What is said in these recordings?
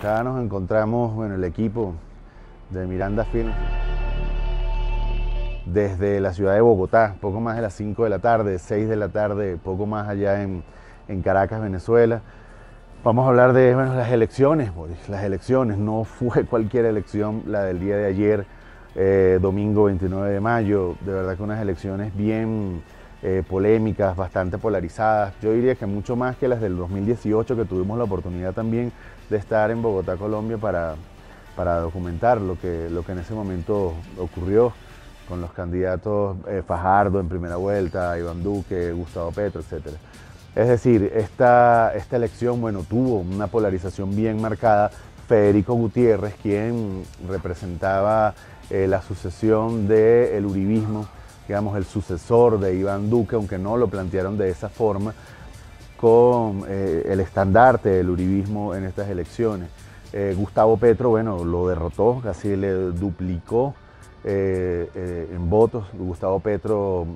acá nos encontramos, bueno, el equipo de Miranda Film desde la ciudad de Bogotá, poco más de las 5 de la tarde, 6 de la tarde, poco más allá en, Caracas, Venezuela. Vamos a hablar de bueno, las elecciones, las elecciones. No fue cualquier elección la del día de ayer, eh, domingo 29 de mayo. De verdad que unas elecciones bien eh, polémicas, bastante polarizadas. Yo diría que mucho más que las del 2018, que tuvimos la oportunidad también de estar en Bogotá, Colombia, para, para documentar lo que, lo que en ese momento ocurrió con los candidatos eh, Fajardo en primera vuelta, Iván Duque, Gustavo Petro, etc. Es decir, esta, esta elección bueno, tuvo una polarización bien marcada. Federico Gutiérrez, quien representaba eh, la sucesión del uribismo, digamos, el sucesor de Iván Duque, aunque no lo plantearon de esa forma, con eh, el estandarte del uribismo en estas elecciones. Gustavo Petro, bueno, lo derrotó, casi le duplicó eh, eh, en votos. Gustavo Petro,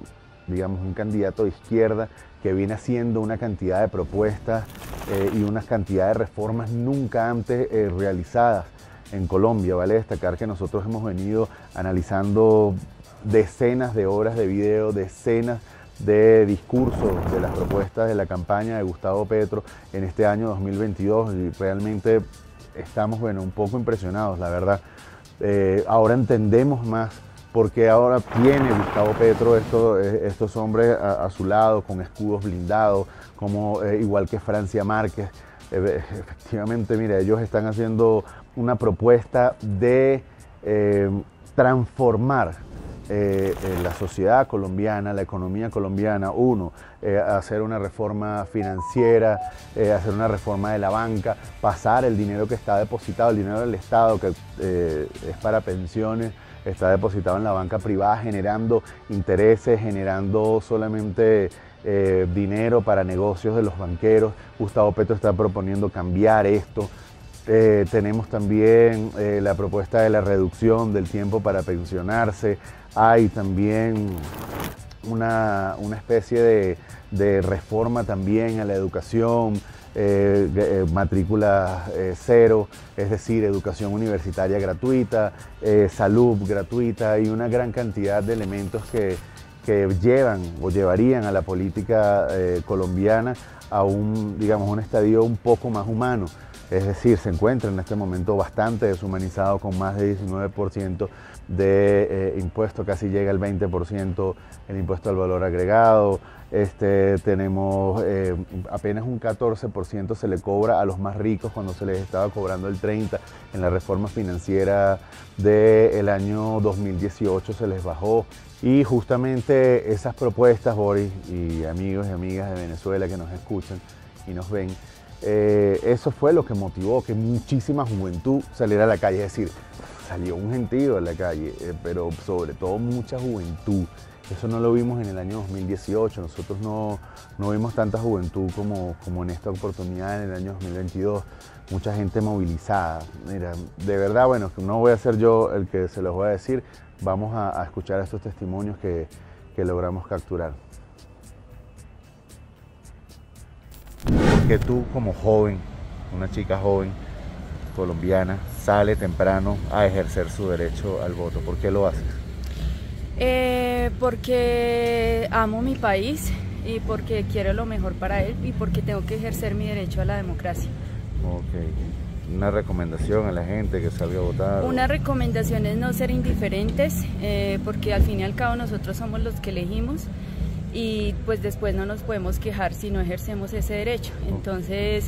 digamos, un candidato de izquierda que viene haciendo una cantidad de propuestas eh, y una cantidad de reformas nunca antes realizadas en Colombia. Vale destacar que nosotros hemos venido analizando decenas de horas de video, decenas de discursos de las propuestas de la campaña de Gustavo Petro en este año 2022 y realmente estamos, bueno, un poco impresionados, la verdad. Eh, ahora entendemos más por qué ahora tiene Gustavo Petro estos, eh, estos hombres a, su lado con escudos blindados, como eh, igual que Francia Márquez. efectivamente, mire, ellos están haciendo una propuesta de transformar eh, eh, la sociedad colombiana, la economía colombiana, uno, eh, hacer una reforma financiera, hacer una reforma de la banca, pasar el dinero que está depositado, el dinero del Estado que es para pensiones, está depositado en la banca privada generando intereses, generando solamente dinero para negocios de los banqueros. Gustavo Petro está proponiendo cambiar esto. Eh, tenemos también eh, la propuesta de la reducción del tiempo para pensionarse. Hay también una, especie de, reforma también a la educación, eh, matrícula cero, es decir, educación universitaria gratuita, salud gratuita y una gran cantidad de elementos que, que llevan o llevarían a la política colombiana a un, digamos, un estadio un poco más humano es decir, se encuentra en este momento bastante deshumanizado con más de 19% de eh, impuesto, casi llega al 20% el impuesto al valor agregado. Este, tenemos eh, apenas un 14% se le cobra a los más ricos cuando se les estaba cobrando el 30% en la reforma financiera del año 2018 se les bajó. Y justamente esas propuestas, Boris y amigos y amigas de Venezuela que nos escuchan y nos ven, eh, eso fue lo que motivó que muchísima juventud saliera a la calle. Es decir, salió un gentío a la calle, eh, pero sobre todo mucha juventud. Eso no lo vimos en el año 2018. Nosotros no, vimos tanta juventud como, como en esta oportunidad en el año 2022. Mucha gente movilizada. Mira, de verdad, bueno, no voy a ser yo el que se los voy a decir. Vamos a, escuchar estos testimonios que, que logramos capturar. Que tú como joven, una chica joven colombiana, sale temprano a ejercer su derecho al voto? ¿Por qué lo haces? Eh, porque amo mi país y porque quiero lo mejor para él y porque tengo que ejercer mi derecho a la democracia. Ok. Una recomendación a la gente que salga a votar. Una recomendación es no ser indiferentes, eh, porque al fin y al cabo nosotros somos los que elegimos y pues después no nos podemos quejar si no ejercemos ese derecho. Entonces,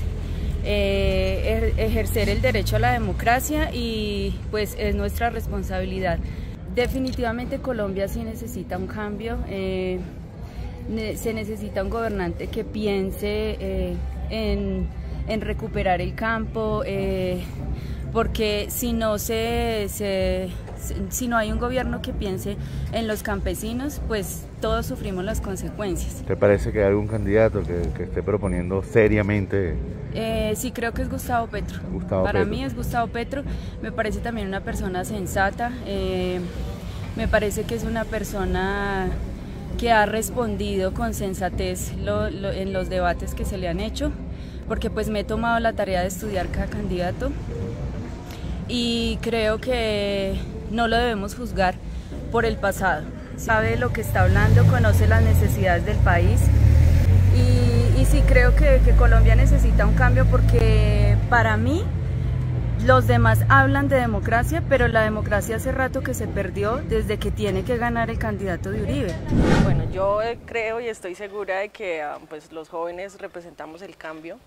eh, ejercer el derecho a la democracia y pues es nuestra responsabilidad. Definitivamente Colombia sí necesita un cambio, eh, se necesita un gobernante que piense eh, en, en, recuperar el campo, porque si no se, si no hay un gobierno que piense en los campesinos, pues todos sufrimos las consecuencias. ¿Te parece que hay algún candidato que, esté proponiendo seriamente? Eh, sí, creo que es Gustavo Petro. Para mí es Gustavo Petro. Me parece también una persona sensata. Eh, me parece que es una persona que ha respondido con sensatez en los debates que se le han hecho, porque pues me he tomado la tarea de estudiar cada candidato y creo que no lo debemos juzgar por el pasado. Sabe lo que está hablando, conoce las necesidades del país y, sí creo que, Colombia necesita un cambio porque para mí los demás hablan de democracia, pero la democracia hace rato que se perdió desde que tiene que ganar el candidato de Uribe. Bueno, yo creo y estoy segura de que ah, pues, los jóvenes representamos el cambio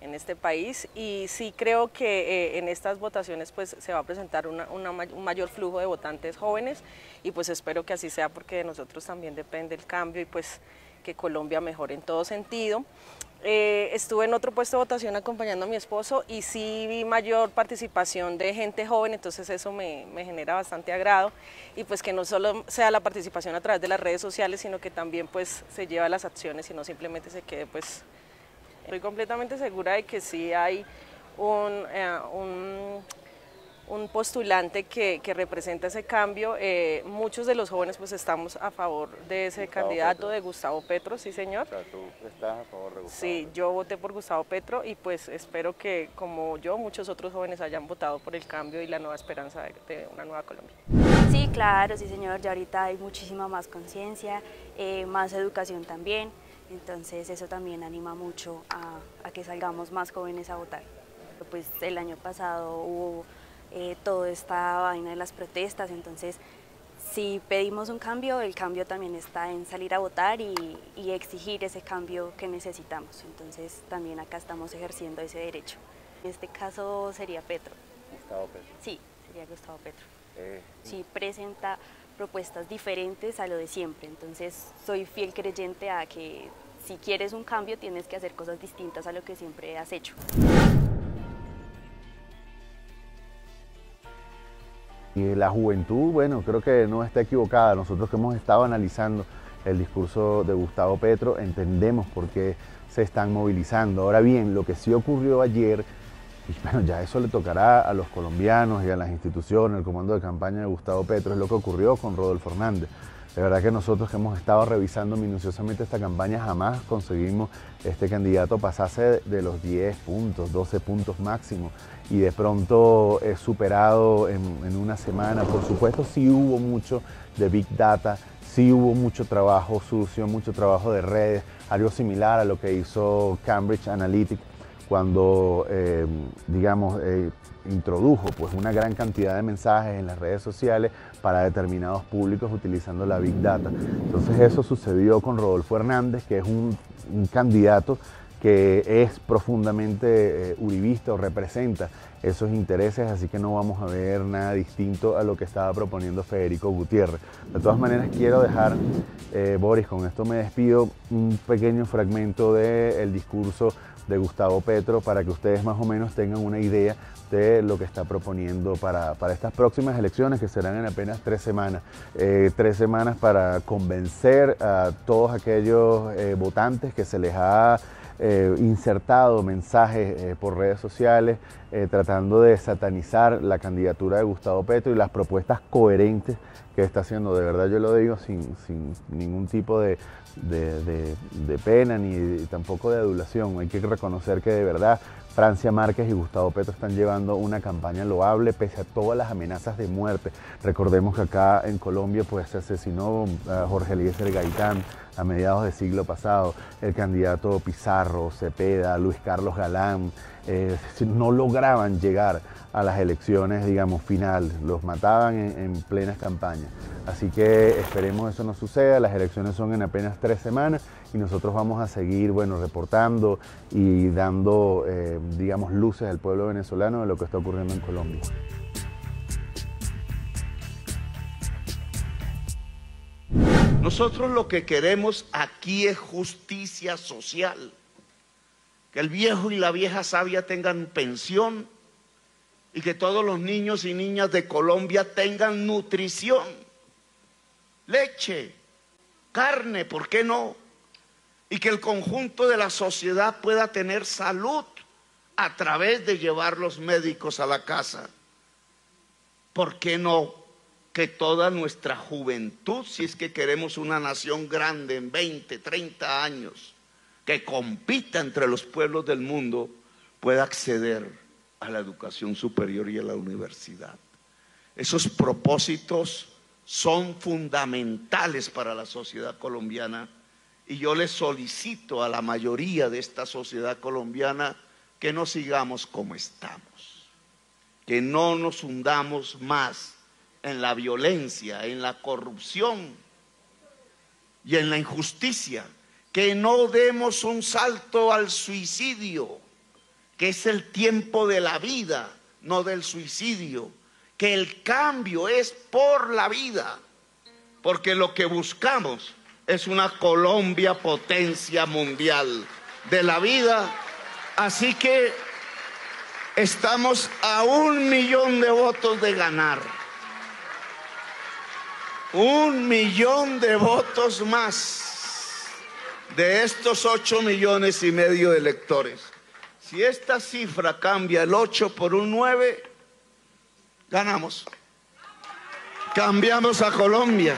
en este país y sí creo que eh, en estas votaciones pues se va a presentar un mayor flujo de votantes jóvenes y pues espero que así sea porque de nosotros también depende el cambio y pues que Colombia mejore en todo sentido. Eh, estuve en otro puesto de votación acompañando a mi esposo y sí vi mayor participación de gente joven, entonces eso me, genera bastante agrado y pues que no solo sea la participación a través de las redes sociales, sino que también pues se lleva las acciones y no simplemente se quede pues... Estoy completamente segura de que sí hay un, eh, un un postulante que, que, representa ese cambio. Eh, muchos de los jóvenes pues estamos a favor de ese candidato de Gustavo Petro, sí señor. O sea, ¿tú estás a favor de Gustavo? Sí, yo voté por Gustavo Petro y pues espero que como yo muchos otros jóvenes hayan votado por el cambio y la nueva esperanza de, una nueva Colombia. Sí, claro, sí señor, ya ahorita hay muchísima más conciencia, eh, más educación también, entonces eso también anima mucho a, a que salgamos más jóvenes a votar. Pues el año pasado hubo eh, toda esta vaina de las protestas, entonces si pedimos un cambio, el cambio también está en salir a votar y, exigir ese cambio que necesitamos, entonces también acá estamos ejerciendo ese derecho. En este caso sería Petro. Gustavo Petro. Sí, sería Gustavo Petro. Eh, sí, presenta propuestas diferentes a lo de siempre, entonces soy fiel creyente a que si quieres un cambio tienes que hacer cosas distintas a lo que siempre has hecho. Y la juventud, bueno, creo que no está equivocada. Nosotros que hemos estado analizando el discurso de Gustavo Petro, entendemos por qué se están movilizando. Ahora bien, lo que sí ocurrió ayer, y bueno, ya eso le tocará a los colombianos y a las instituciones, el comando de campaña de Gustavo Petro, es lo que ocurrió con Rodolfo Hernández. De verdad que nosotros que hemos estado revisando minuciosamente esta campaña jamás conseguimos este candidato pasase de los 10 puntos, 12 puntos máximo y de pronto es superado en, en una semana. Por supuesto sí hubo mucho de Big Data, sí hubo mucho trabajo sucio, mucho trabajo de redes, algo similar a lo que hizo Cambridge Analytica cuando, eh, digamos, eh, introdujo pues, una gran cantidad de mensajes en las redes sociales para determinados públicos utilizando la Big Data. Entonces eso sucedió con Rodolfo Hernández, que es un, candidato que es profundamente eh, uribista o representa esos intereses, así que no vamos a ver nada distinto a lo que estaba proponiendo Federico Gutiérrez. De todas maneras, quiero dejar, Boris, con esto me despido, un pequeño fragmento del discurso de Gustavo Petro para que ustedes más o menos tengan una idea de lo que está proponiendo para, estas próximas elecciones que serán en apenas tres semanas. Eh, tres semanas para convencer a todos aquellos eh, votantes que se les ha eh, insertado mensajes por redes sociales tratando de satanizar la candidatura de Gustavo Petro y las propuestas coherentes que está haciendo. De verdad yo lo digo sin, sin ningún tipo de, de, pena ni tampoco de adulación. Hay que reconocer que de verdad Francia Márquez y Gustavo Petro están llevando una campaña loable pese a todas las amenazas de muerte. Recordemos que acá en Colombia pues, se asesinó a Jorge Eliezer Gaitán a mediados del siglo pasado, el candidato Pizarro, Cepeda, Luis Carlos Galán, eh, no lograban llegar a las elecciones, digamos, final, los mataban en, en plenas campañas. Así que esperemos eso no suceda, las elecciones son en apenas tres semanas y nosotros vamos a seguir, bueno, reportando y dando, eh, digamos, luces al pueblo venezolano de lo que está ocurriendo en Colombia. Nosotros lo que queremos aquí es justicia social. Que el viejo y la vieja sabia tengan pensión y que todos los niños y niñas de Colombia tengan nutrición leche, carne, ¿por qué no? Y que el conjunto de la sociedad pueda tener salud a través de llevar los médicos a la casa. ¿Por qué no? Que toda nuestra juventud, si es que queremos una nación grande en 20, 30 años, que compita entre los pueblos del mundo, pueda acceder a la educación superior y a la universidad. Esos propósitos son fundamentales para la sociedad colombiana y yo le solicito a la mayoría de esta sociedad colombiana que no sigamos como estamos, que no nos hundamos más en la violencia, en la corrupción y en la injusticia, que no demos un salto al suicidio, que es el tiempo de la vida, no del suicidio, que el cambio es por la vida, porque lo que buscamos es una Colombia potencia mundial de la vida, así que estamos a un millón de votos de ganar. Un millón de votos más de estos ocho millones y medio de electores. Si esta cifra cambia el 8 por un 9, ganamos. Cambiamos a Colombia.